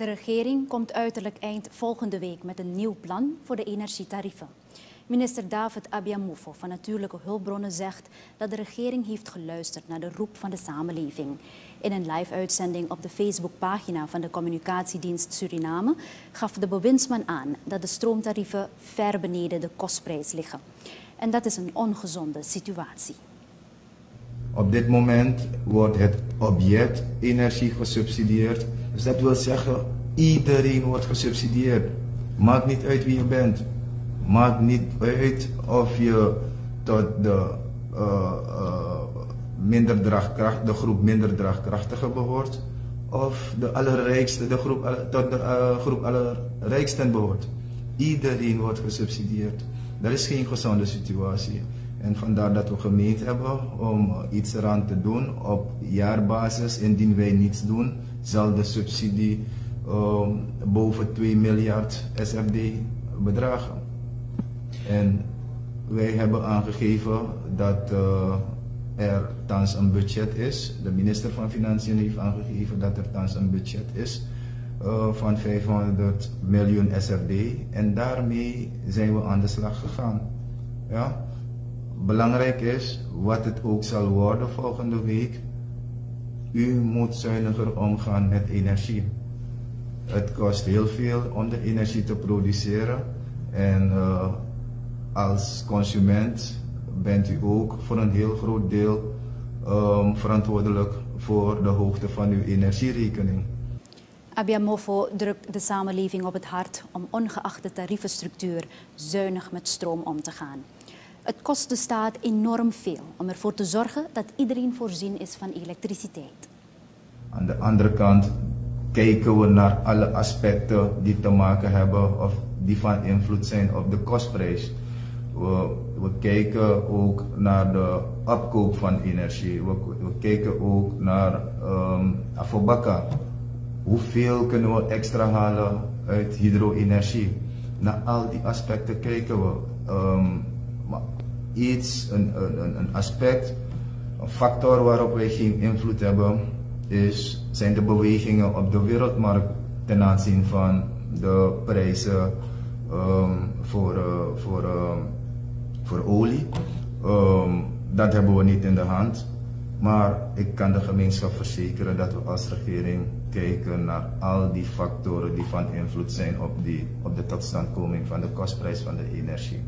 De regering komt uiterlijk eind volgende week met een nieuw plan voor de energietarieven. Minister David Abiamufo van Natuurlijke Hulpbronnen zegt dat de regering heeft geluisterd naar de roep van de samenleving. In een live-uitzending op de Facebookpagina van de Communicatiedienst Suriname gaf de bewindsman aan dat de stroomtarieven ver beneden de kostprijs liggen. En dat is een ongezonde situatie. Op dit moment wordt het object energie gesubsidieerd. Dus dat wil zeggen, iedereen wordt gesubsidieerd. Maakt niet uit wie je bent. Maakt niet uit of je tot de, uh, uh, minder draagkracht, de groep minder draagkrachtigen behoort. Of de allerrijkste, de groep, tot de uh, groep allerrijksten behoort. Iedereen wordt gesubsidieerd. Dat is geen gezonde situatie. En vandaar dat we gemeend hebben om iets eraan te doen op jaarbasis. Indien wij niets doen, zal de subsidie um, boven 2 miljard SRD bedragen. En wij hebben aangegeven dat uh, er thans een budget is. De minister van Financiën heeft aangegeven dat er thans een budget is uh, van 500 miljoen SRD. En daarmee zijn we aan de slag gegaan. Ja? Belangrijk is, wat het ook zal worden volgende week, u moet zuiniger omgaan met energie. Het kost heel veel om de energie te produceren en uh, als consument bent u ook voor een heel groot deel um, verantwoordelijk voor de hoogte van uw energierekening. Abiamofo drukt de samenleving op het hart om ongeacht de tarievenstructuur zuinig met stroom om te gaan. Het kost de staat enorm veel om ervoor te zorgen dat iedereen voorzien is van elektriciteit. Aan de andere kant kijken we naar alle aspecten die te maken hebben of die van invloed zijn op de kostprijs. We, we kijken ook naar de opkoop van energie. We, kijken ook naar um, Afobaka. Hoeveel kunnen we extra halen uit hydro-energie? Al die aspecten kijken we. Um, iets, een, een, een aspect, een factor waarop wij geen invloed hebben, is, zijn de bewegingen op de wereldmarkt ten aanzien van de prijzen um, voor, uh, voor, uh, voor olie. Um, dat hebben we niet in de hand. Maar ik kan de gemeenschap verzekeren dat we als regering kijken naar al die factoren die van invloed zijn op, die, op de totstandkoming van de kostprijs van de energie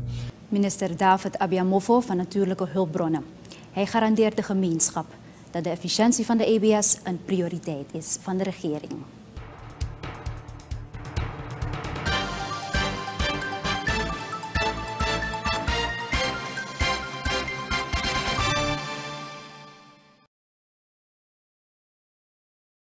minister David Abiamofo van Natuurlijke Hulpbronnen. Hij garandeert de gemeenschap dat de efficiëntie van de EBS een prioriteit is van de regering.